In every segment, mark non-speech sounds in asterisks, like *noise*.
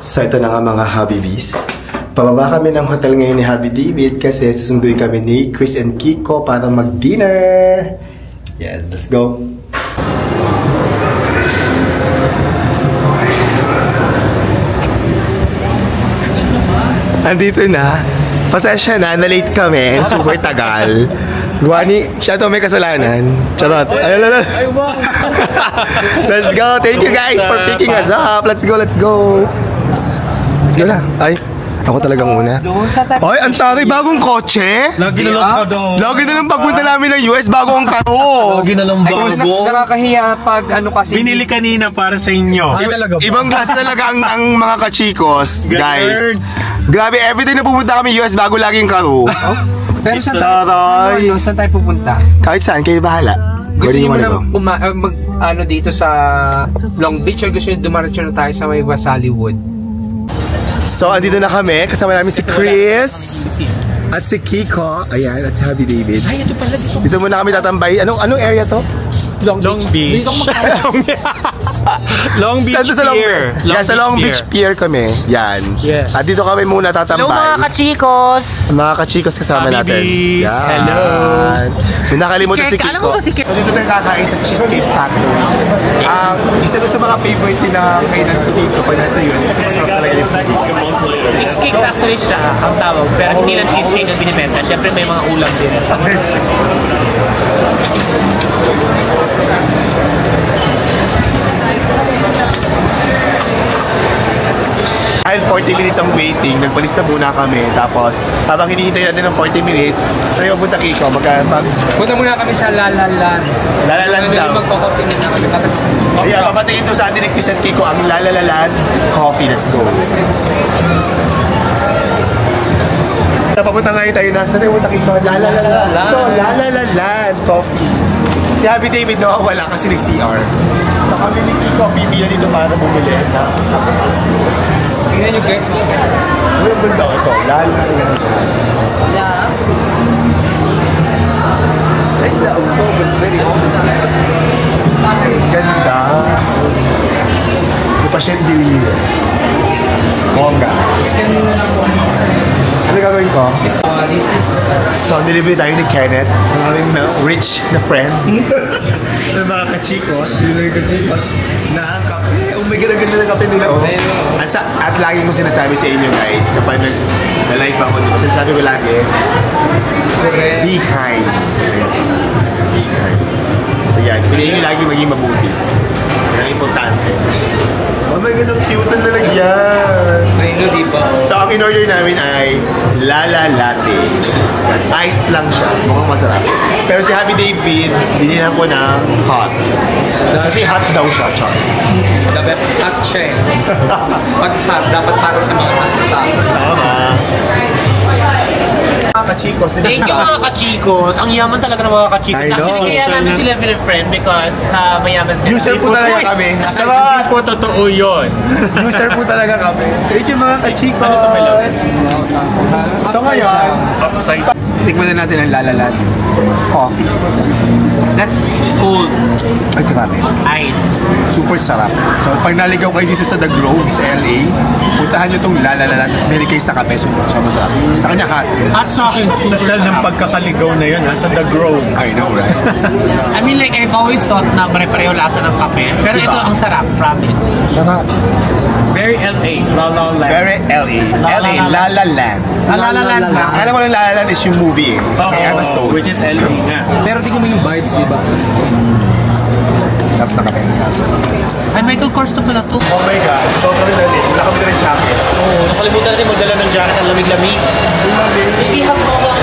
So ito na nga mga Habibis. Pababa kami ng hotel ngayon ni Habi David kasi susunduin kami ni Chris and Kiko para mag-dinner. Yes, let's go. Andito na. Pasensya na, na-late kami. Super tagal. Guwani, siya to may kasalanan. Charot. Ayun, ayun, ayun. Let's go. Thank you guys for picking us up. Let's go, let's go. Let's go na. Ay, ako talagang una. Ay, ang tari, bagong kotse. Lagi na lang ka daw. Lagi na lang pagpunta namin ng US, bago ang karo. Lagi na lang Ay, kasi bago. nakakahiya pag ano kasi. Binili kanina para sa inyo. Ay, talaga ba? Ibang klase talaga ang, ang mga kachikos, guys. Grabe, everyday na pumunta kami US, bago lagi yung karo. Pero saan tayo, ano, saan tayo pupunta? Kahit saan, kayo bahala. Gusto niyo na uma- uh, mag, ano dito sa Long Beach or gusto niyo dumaretso na tayo sa may West Hollywood? So, andito na kami. Kasama namin si Chris. At si Kiko. Ayan, at si Happy David. Ay, ito pala. Dito muna kami tatambay. Anong, anong area to? Long Beach. *laughs* Long Beach Saan to sa Long Pier. Beach? Yeah, sa Long Beach Pier kami. Yan. Yes. At dito kami muna tatambay. Hello mga kachikos! Mga kachikos kasama natin. Habibis, Yan. hello. May nakalimutan si Kiko. alam mo ba si Kek? So dito tayo kakain sa Cheesecake Factory. Um, isa doon sa mga favorite din na kainan ko dito pag nasa US. Kasi masarap talaga yung food dito. Cheesecake Factory siya ang tawag, pero hindi lang cheesecake ang binibenta. Siyempre may mga ulam din. *laughs* Dahil 40 minutes ang waiting, nagpalista muna kami. Tapos, habang hinihintay natin ng 40 minutes, tayo punta Kiko, magka, mag, Punta muna kami sa. Lalalan Ano daw. magkakopin na kami. Ayan, papatingin to sa atin ni Chris and Kiko ang lalalalan coffee. Let's go. Napapunta ngayon tayo na. Saan tayo punta Kiko? Lalalalan. So, lalalalan coffee. Si Happy David nawawala kasi nag-CR. So kami ni Kiko, pipila dito para bumili. Tingnan nyo guys. Ano yung bunda ko ito? Lalalalan. Like the October is very hot. Ganda. Di pa siya dilim. Bongga. Ano gagawin ko? Uh, this is So, nilibili tayo ni Kenneth, ang aming na- rich na friend. *laughs* ng mga kachikos. Yung mga kachikos. Na ang kape. Oh my God, ang ganda ng kape nila. Oh. At, sa, at lagi kong sinasabi sa inyo guys, kapag nag na-live ako, di ba? Sinasabi ko lagi, be kind. Be kind. So yan, piliin nyo lagi maging mabuti. Ang importante. Oh my God, ang cute ang lalagyan. Reno, di ba? So, ang in-order namin ay Lala Latte. Iced lang siya. Mukhang masarap. Pero si Happy David, dinihan ko ng hot. Kasi hot daw siya, char. Dapat hot siya eh. Pag hot, dapat para sa mga hot na tao. Tama. Mga kachikos, Thank you mga kachikos. Ang yaman talaga ng mga kachikos. Actually, kaya namin sila friend because uh, mayaman sila. User po talaga kami. Charot! po totoo yun. User po talaga kami. Thank you mga kachikos. Ngayon, Upside. Tikman na natin ang lalalan. Coffee. That's cold. Ay, grabe. Ice. Super sarap. So, pag naligaw kayo dito sa The Grove sa LA, puntahan nyo itong lalalalan. Meron kayo sa kape, super siya masarap. Sa kanya hot. At sa akin, super Social ng sarap. pagkakaligaw na yun, ha? Sa The Grove. I know, right? *laughs* I mean like, I've always thought na pare-pareho lasa ng kape. Pero ito ang sarap, promise. Saka, Very LA. La La Land. very LA. LA, La La Land. Alalalan lang. Alam mo lang La La Land is yung movie eh. Kaya Emma Stone. Which is LA nga. Pero tingnan mo yung vibes, di ba? Sarap na kape. Ay, Michael Kors to pala to. Oh my God, sobrang lalim. Wala kami na ng jacket. Oh, nakalimutan natin magdala ng jacket ang lamig-lamig. Ihap mo ako ang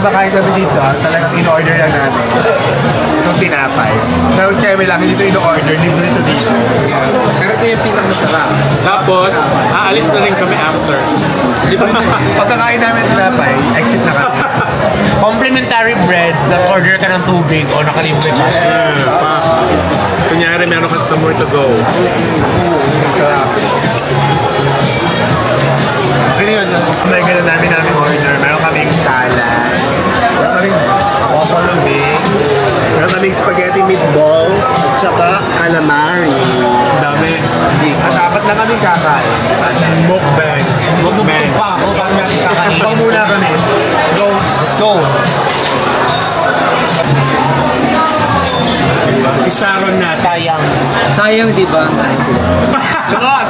kumakain kami dito, ah, talagang in-order lang namin. Itong tinapay. Pero kami lang dito in-order, libre ito dito. Pero ito yung pinakamasarap. Tapos, aalis na rin kami after. Di ba? *laughs* Pagkakain namin tinapay, exit na kami. Complimentary bread, nag-order ka ng tubig o nakalibre ka. Yeah, pa. Kunyari, meron ka somewhere to go. Sarap. Pero yun, kumain na namin namin order. Meron kaming salad. Meatballs. At saka calamari. Dami. At apat na kami kakain. Mukbang. Mukbang. pa ako, paano natin kakain? Ikaw muna kami. Go. Go! Isaron natin. Sayang. Sayang, di ba? Charot!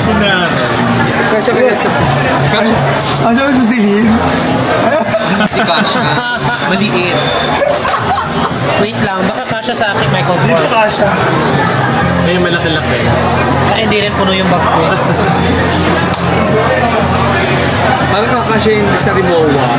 Sina. Kasya kaya sa... Kasya, Ang sabi sa silin? di kasya. Maliit. Kasha sa akin, Michael Dito Kors. ka siya. Ay, malaki-laki. Ay, hindi rin puno yung bag ko. Parang kakasya yung sa Rimowa.